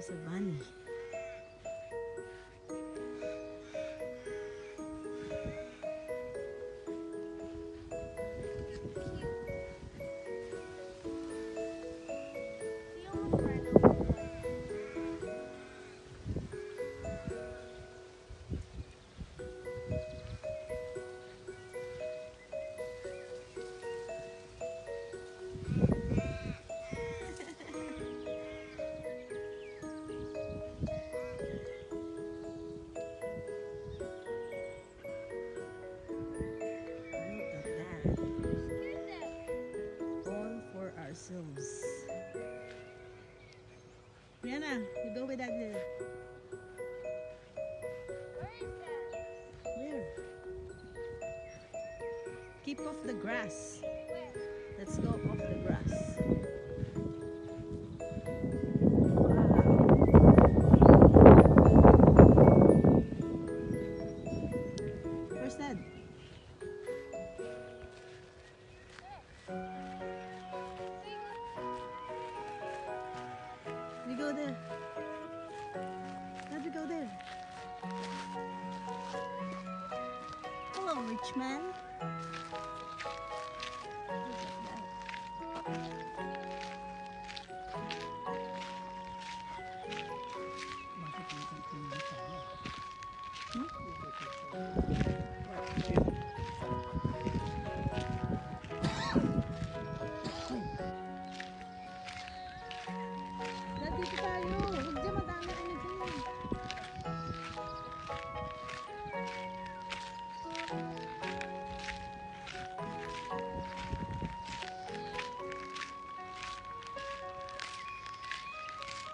It's a bunny. Brianna, you go with that there. Where is that? Where? Keep off the grass. Let's go off the grass. There. Let me go there. Hello, rich man.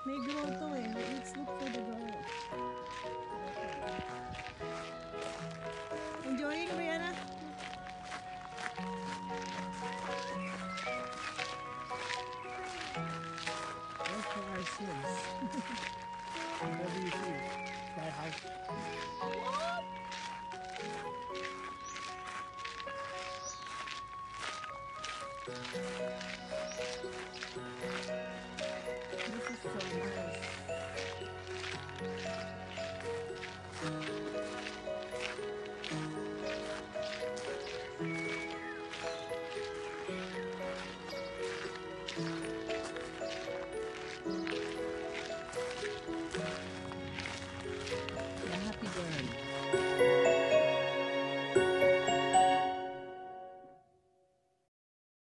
May grotto eh. Let's look for the grotto. Enjoying, Brianna? What's for our sins? what you see? That house. This is so nice.